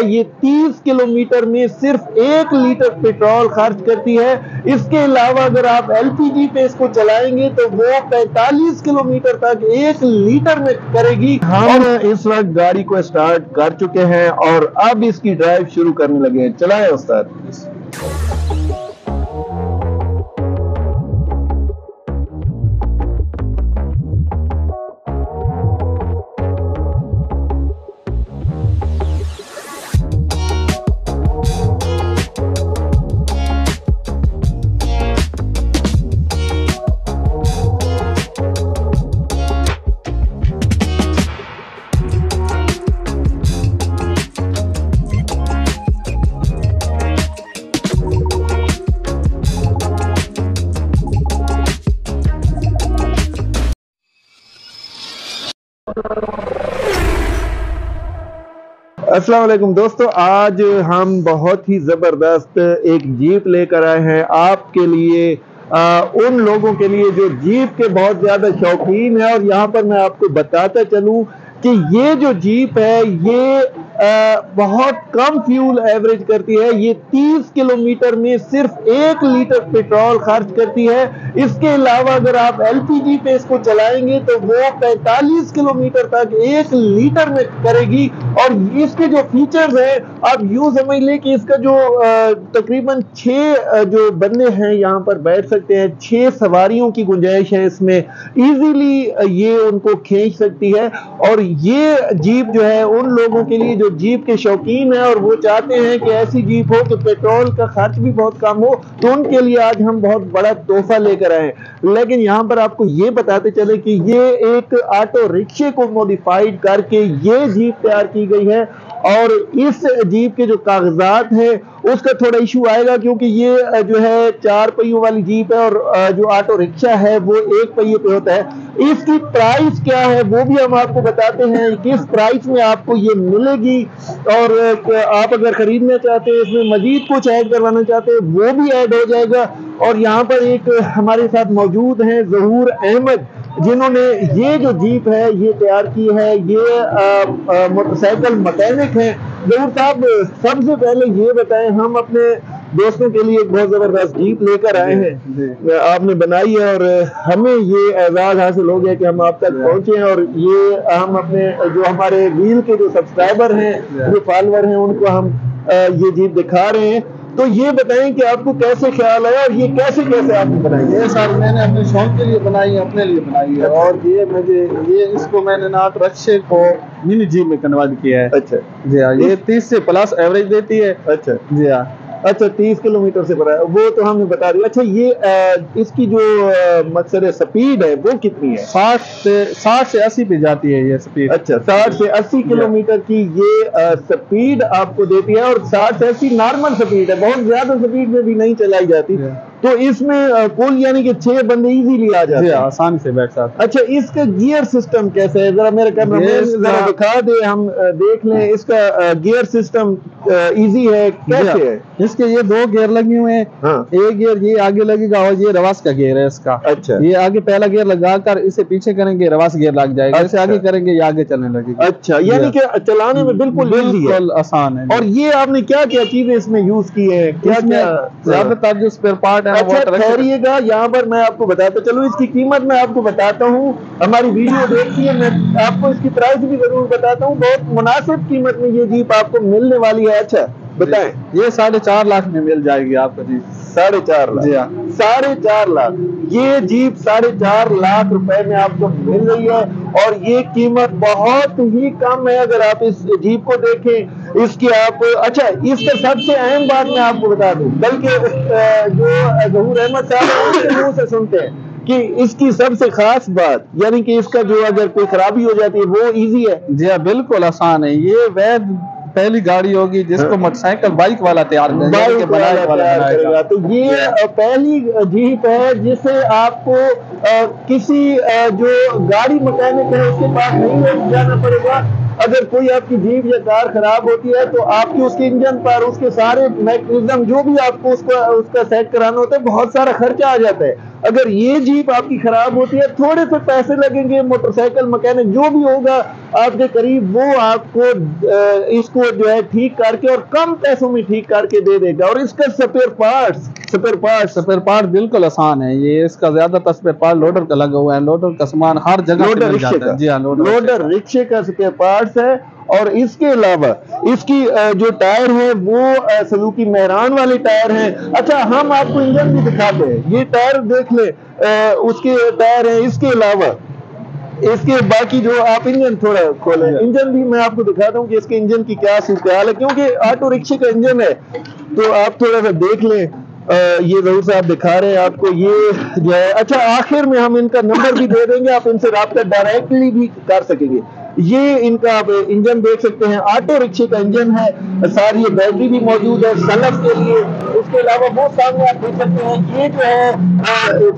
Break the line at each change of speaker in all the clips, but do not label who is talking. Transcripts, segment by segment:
ये 30 किलोमीटर में सिर्फ़ एक लीटर पेट्रोल खर्च करती है। इसके अलावा अगर आप एलपीजी पे इसको चलाएँगे तो वो 45 किलोमीटर तक एक लीटर में करेगी। हम इस वक्त गाड़ी को स्टार्ट कर चुके हैं और अब इसकी ड्राइव शुरू करने लगे हैं। चलाए उस्ताद। अस्सलाम दोस्तों आज हम बहुत ही ज़बरदस्त एक जीप लेकर आए हैं आपके लिए आ, उन लोगों के लिए जो जीप के बहुत ज़्यादा शौकीन है। और यहाँ पर मैं आपको बताता चलूँ कि ये जो जीप है ये बहुत कम फ्यूल एवरेज करती है। ये 30 किलोमीटर में सिर्फ़ एक लीटर पेट्रोल खर्च करती है। इसके अलावा अगर आप एलपीजी पे इसको चलाएँगे तो वो 45 किलोमीटर तक एक लीटर में करेगी। और इसके जो फीचर्स हैं, आप यूँ समझ लें कि इसका जो तकरीबन छः जो बंदे हैं यहाँ पर बैठ सकते हैं। छः सवारियों की गुंजाइश है इसमें। इजीली ये उनको खींच सकती है। और ये जीप जो है, उन लोगों के लिए जो जीप के शौकीन है और वो चाहते हैं कि ऐसी जीप हो कि पेट्रोल का खर्च भी बहुत कम हो तो उनके लिए आज हम बहुत बड़ा तोहफा लेकर आए लेकिन यहाँ पर आपको ये बताते चले कि ये एक ऑटो रिक्शे को मॉडिफाइड करके ये जीप तैयार की गई है और इस जीप के जो कागजात हैं उसका थोड़ा इशू आएगा क्योंकि ये जो है, चार पहियों वाली जीप है और जो ऑटो रिक्शा है, वो एक पहिए पे होता है। इसकी प्राइस क्या है, वो भी हम आपको बताते हैं किस प्राइस में आपको ये मिलेगी। और आप अगर खरीदना चाहते हैं, इसमें मजीद कुछ ऐड करवाना चाहते हैं, वो भी ऐड हो जाएगा। और यहाँ पर एक हमारे साथ मौजूद हैं जहूर अहमद, जिन्होंने ये जो जीप है, ये तैयार की है। ये मोटरसाइकिल मकैनिक है। ज़रूर साहब सबसे पहले ये बताएँ हम अपने दोस्तों के लिए एक बहुत ज़बरदस्त जीप लेकर आए हैं। आपने बनाई है और हमें ये एजाज हासिल हो गया कि हम आप तक पहुँचे हैं और ये हम अपने जो हमारे व्हील के जो सब्सक्राइबर हैं जो। फॉलोअर हैं उनको हम ये जीप दिखा रहे हैं। तो ये बताएँ कि आपको कैसे ख्याल आया और ये कैसे कैसे आपने बनाई?
ये सर मैंने अपने शौक के लिए बनाई है अपने लिए बनाई है। और ये मुझे ये इसको मैंने नाथ रक्षे को मिनी जी में कन्वर्ट किया है।
अच्छा।
जी हाँ ये तीस से प्लस एवरेज देती है।
अच्छा।
जी हाँ।
अच्छा तीस किलोमीटर से बढ़ा वो तो हमने बता दिया। अच्छा ये आ, इसकी जो मकसद स्पीड है वो कितनी है?
साठ से साठ से अस्सी पे जाती है ये स्पीड।
अच्छा साठ से अस्सी किलोमीटर की ये स्पीड आपको देती है और साठ से अस्सी नॉर्मल स्पीड है। बहुत ज़्यादा स्पीड में भी नहीं चलाई जाती। तो इसमें कुल यानी कि छह बंदे इजीली आ जाते हैं।
आसानी से बैठ सकते
अच्छा इसका गियर सिस्टम कैसे है? जरा मेरे कैमरा जरा दिखा दे हम देख लें। इसका गियर सिस्टम इजी है कैसे है।
इसके ये दो गियर लगे हुए हैं।
हाँ।
एक गियर ये आगे लगेगा और ये रवास का गियर है इसका।
अच्छा।
ये आगे पहला गियर लगाकर इसे पीछे करेंगे रवास गियर लग जाएगा। अच्छा। आगे करेंगे ये आगे चलने लगेगा।
अच्छा यानी कि चलाने में बिल्कुल
बिल्कुल आसान है
और ये आपने क्या क्या चीज़ें इसमें यूज़ की है? क्या क्या
ज़्यादातर जो स्पेयर पार्ट है
अच्छा ठहरिएगा यहाँ पर मैं आपको बताता चलो इसकी कीमत मैं आपको बताता हूँ हमारी वीडियो देखिए मैं आपको इसकी प्राइस भी ज़रूर बताता हूँ बहुत मुनासिब कीमत में ये जीप आपको मिलने वाली है अच्छा बताएँ।
ये साढ़े चार लाख में मिल जाएगी आपको जी।
साढ़े चार लाख?
जी हाँ।
साढ़े चार लाख। ये जीप साढ़े चार लाख रुपए में आपको मिल रही है और ये कीमत बहुत ही कम है अगर आप इस जीप को देखें इसकी आप अच्छा इसका सबसे अहम बात मैं आपको बता दूँ बल्कि जो जहूर अहमद साहब उनके मुँह से सुनते हैं कि इसकी सबसे खास बात यानी कि इसका जो अगर कोई खराबी हो जाती है वो इजी है।
जी हाँ बिल्कुल आसान है। ये वैध पहली गाड़ी होगी जिसको मोटरसाइकिल बाइक वाला तैयार
बाइक वाला तैयार करेगा। तो ये पहली जीप है जिसे आपको किसी जो गाड़ी मकैनिक है उसके पास नहीं जाना पड़ेगा। अगर कोई आपकी जीप या कार खराब होती है तो आपकी उसके इंजन पर उसके सारे मैकेनिज्म जो भी आपको उसको उसका सेट कराना होता है बहुत सारा खर्चा आ जाता है। अगर ये जीप आपकी खराब होती है थोड़े से पैसे लगेंगे मोटरसाइकिल मकैनिक जो भी होगा आपके करीब वो आपको इसको जो है ठीक करके और कम पैसों में ठीक करके दे देगा। और इसका spare parts
spare part spare part बिल्कुल आसान है। ये इसका ज़्यादातर स्पेयर पार्ट लोडर का लगा हुआ है। लोडर का सामान हर जगह
लोडर रिक्शे का?
जी हाँ
लोडर रिक्शे। का स्पेयर पार्ट्स है और इसके अलावा इसकी जो टायर है वो सलूकी मेहरान वाले टायर हैं। अच्छा हम आपको इंजन भी दिखाते हैं। ये टायर देख ले उसके टायर हैं। इसके अलावा इसके बाकी जो आप इंजन थोड़ा खोलें। इंजन भी मैं आपको दिखाता हूँ कि इसके इंजन की क्या सूरत है क्योंकि ऑटो रिक्शे का इंजन है। तो आप थोड़ा सा देख लें ये ज़रूर से आप दिखा रहे हैं आपको। ये जो है अच्छा आखिर में हम इनका नंबर भी दे देंगे। आप इनसे रबता डायरेक्टली भी कर सकेंगे। ये इनका इंजन देख सकते हैं। ऑटो रिक्शे का इंजन है। सारी ये बैटरी भी मौजूद है सलफ के लिए। उसके अलावा वो सामने आप देख सकते हैं, ये जो है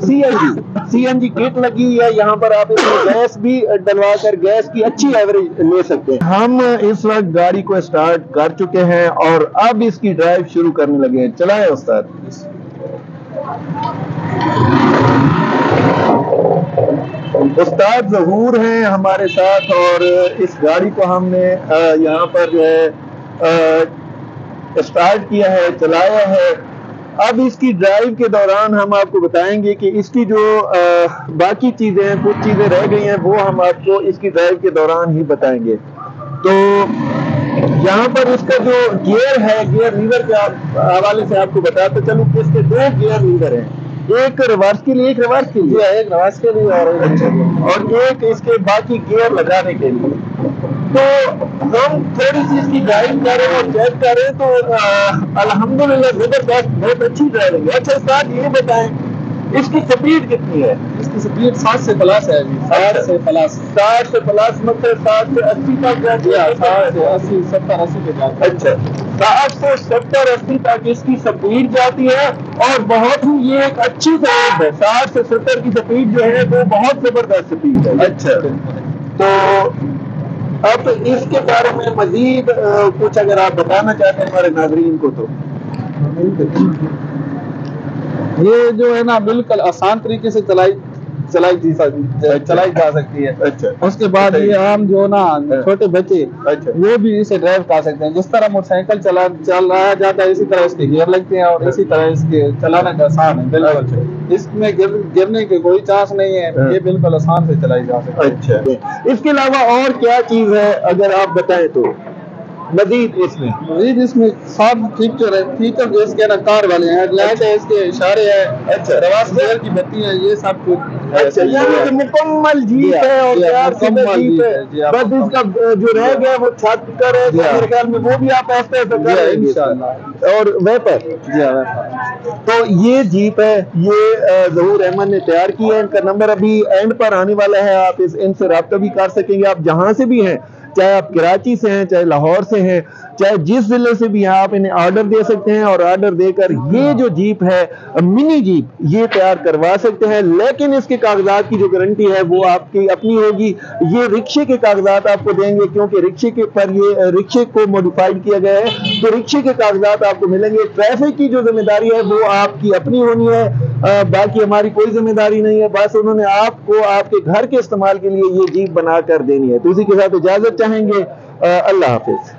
C N G C N G kit लगी हुई है। यहाँ पर आप इसमें गैस भी डलवा कर गैस की अच्छी एवरेज ले सकते हैं। हम इस वक्त गाड़ी को स्टार्ट कर चुके हैं और अब इसकी ड्राइव शुरू करने लगे हैं। चलाए उस्ताद। उस्ताद जहूर हैं हमारे साथ और इस गाड़ी को हमने यहाँ पर जो है स्टार्ट किया है चलाया है। अब इसकी ड्राइव के दौरान हम आपको बताएँगे कि इसकी जो आ, बाकी चीज़ें हैं कुछ चीज़ें रह गई हैं वो हम आपको इसकी ड्राइव के दौरान ही बताएँगे। तो यहाँ पर इसका जो गियर है गियर लीवर के हवाले से आपको बताते चलूँ कि इसके दो गियर लीवर हैं। एक रिवर्स के लिए एक रिवर्स के लिए। एक रिवर्स के लिए और अच्छा और एक इसके बाकी गियर लगाने के लिए। तो हम थोड़ी सी इसकी ड्राइव करें और हैं चेक करें तो अल्हम्दुलिल्लाह ज़बरदस्त बहुत अच्छी ड्राइविंग है। अच्छा साथ ये बताएँ इसकी स्पीड कितनी है?
इसकी स्पीड सात से प्लस है साठ से प्लस।
साठ से प्लस मतलब सात से अस्सी तक जाती है
साठ से अस्सी सत्तर अस्सी पे जाती
है अच्छा। साठ से सत्तर अस्सी तक इसकी स्पीड जाती है और बहुत ही ये एक अच्छी स्पीड है। साठ से सत्तर की स्पीड जो है वो बहुत ज़बरदस्त स्पीड है। अच्छा। तो अब इसके बारे में मजीद कुछ अगर आप बताना चाहते हैं हमारे नाजरीन को तो।
ये जो है ना बिल्कुल आसान तरीके से चलाई चलाई जी अच्छा। चलाई जा सकती है। अच्छा। उसके बाद ये आम जो ना हाँ। छोटे बच्चे अच्छा। वो भी इसे ड्राइव कर सकते हैं। जिस तरह मोटरसाइकिल चला चल रहा जाता है इसी तरह इसके गियर लगते हैं और इसी तरह इसके चलाना का आसान है बिल्कुल। अच्छा। इसमें गिर, गिरने के कोई चांस नहीं है। हाँ। ये बिल्कुल आसान से चलाई जा सकती है।
अच्छा। इसके अलावा और क्या चीज़ है अगर आप बताए तो? मजीद इसमें।
मजीद इसमें सब फीचर है। फीचर जो इसके ना कार वाले हैं लाइट है इसके इशारे है अच्छा। रवास गियर की बत्ती है ये सब कुछ।
अच्छा यानी मुकम्मल जीप है और मुकम्मल जीप है। बस इसका जो रह गया वो छत कर है। मेरे ख्याल में वो भी आप ऐसे ऐसे कर इंशाल्लाह। और वेपर? जी हाँ, तो ये जीप है ये जहूर अहमद ने तैयार की है। इनका नंबर अभी एंड पर आने वाला है। आप इस इनसे रब्ता भी कर सकेंगे। आप जहाँ से भी हैं चाहे आप कराची से हैं चाहे लाहौर से हैं चाहे जिस ज़िले से भी आप इन्हें ऑर्डर दे सकते हैं और ऑर्डर देकर ये जो जीप है मिनी जीप ये तैयार करवा सकते हैं। लेकिन इसके कागजात की जो गारंटी है वो आपकी अपनी होगी। ये रिक्शे के कागजात आपको देंगे क्योंकि रिक्शे के पर ये रिक्शे को मॉडिफाइड किया गया है। तो रिक्शे के कागजात आपको मिलेंगे। ट्रैफ़िक की जो ज़िम्मेदारी है वो आपकी अपनी होनी है। बाकी हमारी कोई ज़िम्मेदारी नहीं है, बस उन्होंने आपको आपके घर के इस्तेमाल के लिए ये जीप बना कर देनी है। तो इसी के साथ इजाज़त चाहेंगे। अल्लाह हाफिज।